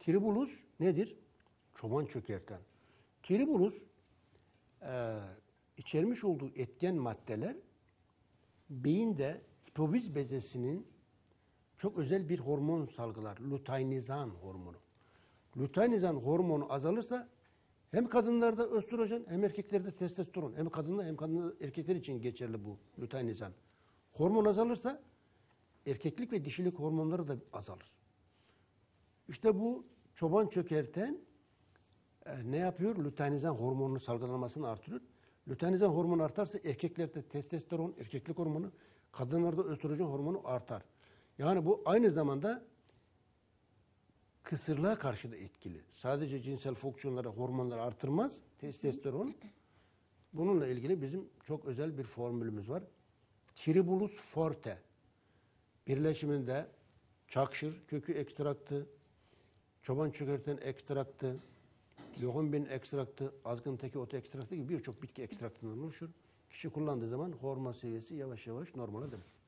Tribulus nedir? Çoban çökerten. Tribulus e, içermiş olduğu etken maddeler beyinde hipofiz bezesinin çok özel bir hormon salgılar. Luteinizan hormonu. Luteinizan hormonu azalırsa hem kadınlarda östrojen hem erkeklerde testosteron. Hem kadınlar hem kadınlar erkekler için geçerli bu luteinizan. Hormon azalırsa erkeklik ve dişilik hormonları da azalır. İşte bu çoban çökerten e, ne yapıyor? Luteinizan hormonunun salgılanmasını artırıyor. Luteinizan hormonu artarsa erkeklerde testosteron, erkeklik hormonu, kadınlarda östrojen hormonu artar. Yani bu aynı zamanda kısırlığa karşı da etkili. Sadece cinsel fonksiyonları, hormonları artırmaz, testosteron. Bununla ilgili bizim çok özel bir formülümüz var. Tribulus forte birleşiminde çakşır kökü ekstraktı, çoban çökerten ekstraktı, yoğun ekstraktı, azgın teki otu ekstraktı gibi birçok bitki ekstraktından oluşur. Kişi kullandığı zaman hormon seviyesi yavaş yavaş normale dönür.